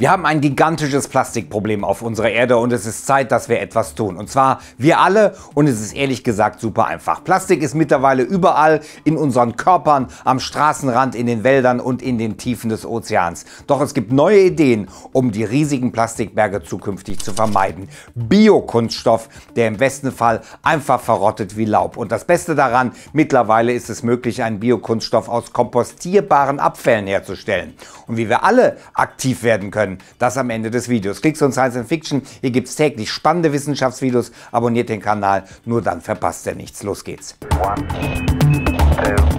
Wir haben ein gigantisches Plastikproblem auf unserer Erde und es ist Zeit, dass wir etwas tun. Und zwar wir alle und es ist ehrlich gesagt super einfach. Plastik ist mittlerweile überall in unseren Körpern, am Straßenrand, in den Wäldern und in den Tiefen des Ozeans. Doch es gibt neue Ideen, um die riesigen Plastikberge zukünftig zu vermeiden. Biokunststoff, der im besten Fall einfach verrottet wie Laub. Und das Beste daran, mittlerweile ist es möglich, einen Biokunststoff aus kompostierbaren Abfällen herzustellen. Und wie wir alle aktiv werden können, können. Das am Ende des Videos. Klicks und Science Fiction. Hier gibt es täglich spannende Wissenschaftsvideos. Abonniert den Kanal, nur dann verpasst ihr nichts. Los geht's. One, two.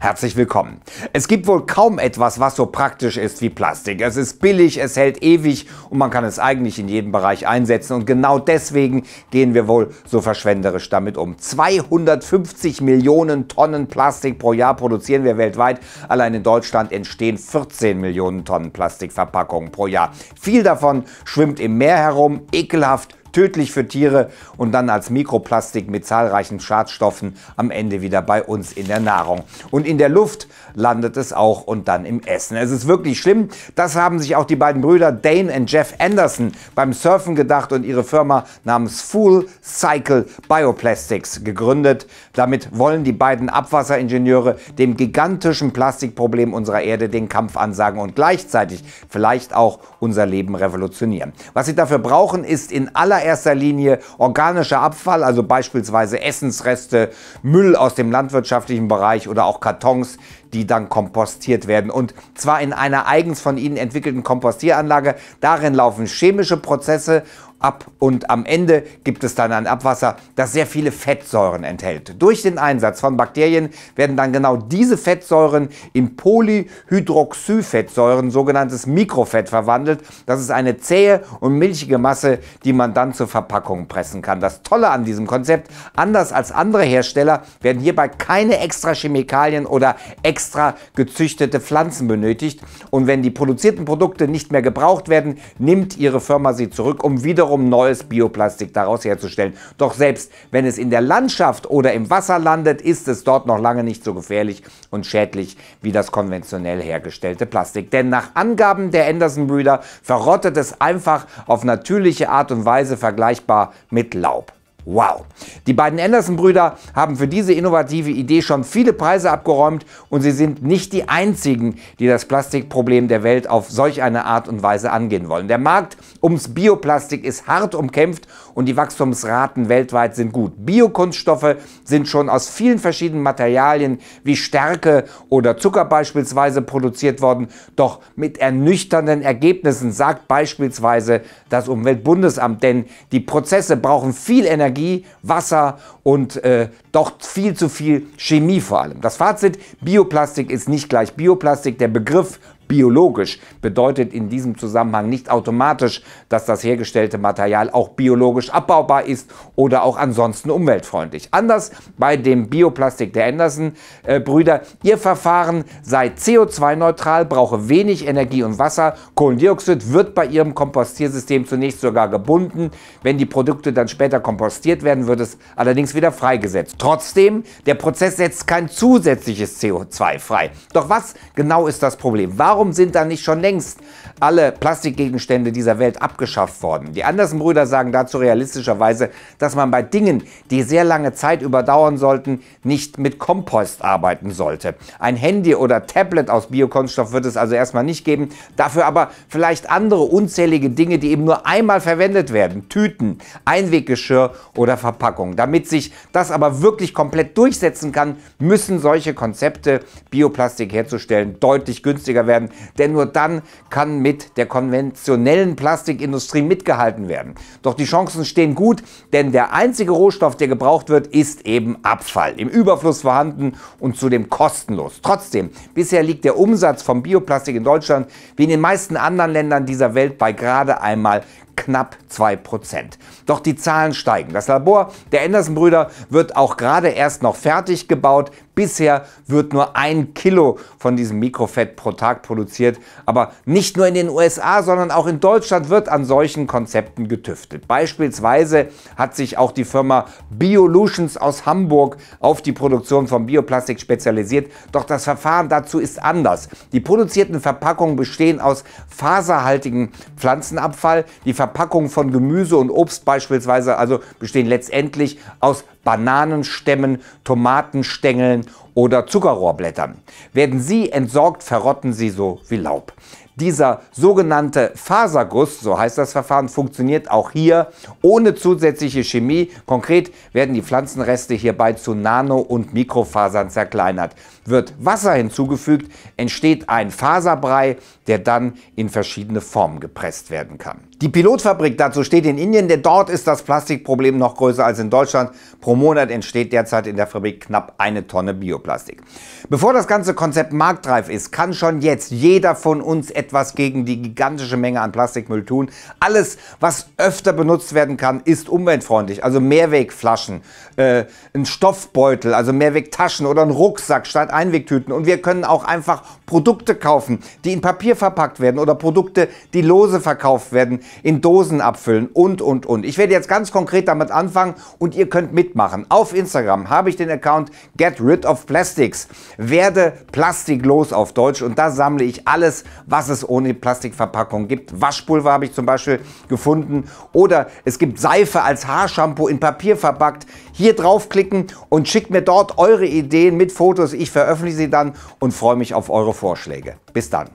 Herzlich willkommen. Es gibt wohl kaum etwas, was so praktisch ist wie Plastik. Es ist billig, es hält ewig und man kann es eigentlich in jedem Bereich einsetzen. Und genau deswegen gehen wir wohl so verschwenderisch damit um. 250 Millionen Tonnen Plastik pro Jahr produzieren wir weltweit. Allein in Deutschland entstehen 14 Millionen Tonnen Plastikverpackungen pro Jahr. Viel davon schwimmt im Meer herum, ekelhaft, tödlich für Tiere und dann als Mikroplastik mit zahlreichen Schadstoffen am Ende wieder bei uns in der Nahrung. Und in der Luft landet es auch und dann im Essen. Es ist wirklich schlimm. Das haben sich auch die beiden Brüder Dane und Jeff Anderson beim Surfen gedacht und ihre Firma namens Full Cycle Bioplastics gegründet. Damit wollen die beiden Abwasseringenieure dem gigantischen Plastikproblem unserer Erde den Kampf ansagen und gleichzeitig vielleicht auch unser Leben revolutionieren. Was sie dafür brauchen, ist in aller allererster Linie organischer Abfall, also beispielsweise Essensreste, Müll aus dem landwirtschaftlichen Bereich oder auch Kartons, die dann kompostiert werden. Und zwar in einer eigens von ihnen entwickelten Kompostieranlage. Darin laufen chemische Prozesse ab und am Ende gibt es dann ein Abwasser, das sehr viele Fettsäuren enthält. Durch den Einsatz von Bakterien werden dann genau diese Fettsäuren in Polyhydroxyfettsäuren, sogenanntes Mikrofett, verwandelt. Das ist eine zähe und milchige Masse, die man dann zur Verpackung pressen kann. Das Tolle an diesem Konzept, anders als andere Hersteller, werden hierbei keine extra Chemikalien oder extra gezüchtete Pflanzen benötigt. Und wenn die produzierten Produkte nicht mehr gebraucht werden, nimmt ihre Firma sie zurück, um wiederum neues Bioplastik daraus herzustellen. Doch selbst wenn es in der Landschaft oder im Wasser landet, ist es dort noch lange nicht so gefährlich und schädlich wie das konventionell hergestellte Plastik. Denn nach Angaben der Anderson-Brüder verrottet es einfach auf natürliche Art und Weise vergleichbar mit Laub. Wow! Die beiden Anderson-Brüder haben für diese innovative Idee schon viele Preise abgeräumt und sie sind nicht die einzigen, die das Plastikproblem der Welt auf solch eine Art und Weise angehen wollen. Der Markt ums Bioplastik ist hart umkämpft und die Wachstumsraten weltweit sind gut. Biokunststoffe sind schon aus vielen verschiedenen Materialien wie Stärke oder Zucker beispielsweise produziert worden, doch mit ernüchternden Ergebnissen sagt beispielsweise das Umweltbundesamt, denn die Prozesse brauchen viel Energie Energie, Wasser und äh, doch viel zu viel Chemie vor allem. Das Fazit, Bioplastik ist nicht gleich Bioplastik. Der Begriff biologisch bedeutet in diesem Zusammenhang nicht automatisch, dass das hergestellte Material auch biologisch abbaubar ist oder auch ansonsten umweltfreundlich. Anders bei dem Bioplastik der Anderson-Brüder. Äh, Ihr Verfahren sei CO2-neutral, brauche wenig Energie und Wasser. Kohlendioxid wird bei Ihrem Kompostiersystem zunächst sogar gebunden. Wenn die Produkte dann später kompostiert werden, wird es allerdings wieder freigesetzt. Trotzdem, der Prozess setzt kein zusätzliches CO2 frei. Doch was genau ist das Problem? Warum Warum sind da nicht schon längst alle Plastikgegenstände dieser Welt abgeschafft worden? Die Andersen-Brüder sagen dazu realistischerweise, dass man bei Dingen, die sehr lange Zeit überdauern sollten, nicht mit Kompost arbeiten sollte. Ein Handy oder Tablet aus Biokunststoff wird es also erstmal nicht geben, dafür aber vielleicht andere unzählige Dinge, die eben nur einmal verwendet werden. Tüten, Einweggeschirr oder Verpackung. Damit sich das aber wirklich komplett durchsetzen kann, müssen solche Konzepte, Bioplastik herzustellen, deutlich günstiger werden denn nur dann kann mit der konventionellen Plastikindustrie mitgehalten werden. Doch die Chancen stehen gut, denn der einzige Rohstoff, der gebraucht wird, ist eben Abfall. Im Überfluss vorhanden und zudem kostenlos. Trotzdem, bisher liegt der Umsatz von Bioplastik in Deutschland wie in den meisten anderen Ländern dieser Welt bei gerade einmal knapp 2%. Doch die Zahlen steigen. Das Labor der Anderson-Brüder wird auch gerade erst noch fertig gebaut. Bisher wird nur ein Kilo von diesem Mikrofett pro Tag produziert. Aber nicht nur in den USA, sondern auch in Deutschland wird an solchen Konzepten getüftelt. Beispielsweise hat sich auch die Firma Biolutions aus Hamburg auf die Produktion von Bioplastik spezialisiert. Doch das Verfahren dazu ist anders. Die produzierten Verpackungen bestehen aus faserhaltigen Pflanzenabfall. Die Verpackungen von Gemüse und Obst beispielsweise also bestehen letztendlich aus Bananenstämmen, Tomatenstängeln oder Zuckerrohrblättern. Werden sie entsorgt, verrotten sie so wie Laub. Dieser sogenannte Faserguss, so heißt das Verfahren, funktioniert auch hier ohne zusätzliche Chemie. Konkret werden die Pflanzenreste hierbei zu Nano- und Mikrofasern zerkleinert. Wird Wasser hinzugefügt, entsteht ein Faserbrei, der dann in verschiedene Formen gepresst werden kann. Die Pilotfabrik dazu steht in Indien, denn dort ist das Plastikproblem noch größer als in Deutschland. Pro Monat entsteht derzeit in der Fabrik knapp eine Tonne Bioplastik. Bevor das ganze Konzept marktreif ist, kann schon jetzt jeder von uns etwas gegen die gigantische Menge an Plastikmüll tun. Alles, was öfter benutzt werden kann, ist umweltfreundlich. Also Mehrwegflaschen, äh, ein Stoffbeutel, also Mehrwegtaschen oder ein Rucksack statt Einwegtüten. Und wir können auch einfach Produkte kaufen, die in Papier verpackt werden oder Produkte, die lose verkauft werden in Dosen abfüllen und, und, und. Ich werde jetzt ganz konkret damit anfangen und ihr könnt mitmachen. Auf Instagram habe ich den Account Get Rid of Plastics. Werde plastiklos auf Deutsch und da sammle ich alles, was es ohne Plastikverpackung gibt. Waschpulver habe ich zum Beispiel gefunden oder es gibt Seife als Haarshampoo in Papier verpackt. Hier draufklicken und schickt mir dort eure Ideen mit Fotos. Ich veröffentliche sie dann und freue mich auf eure Vorschläge. Bis dann.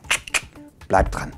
Bleibt dran.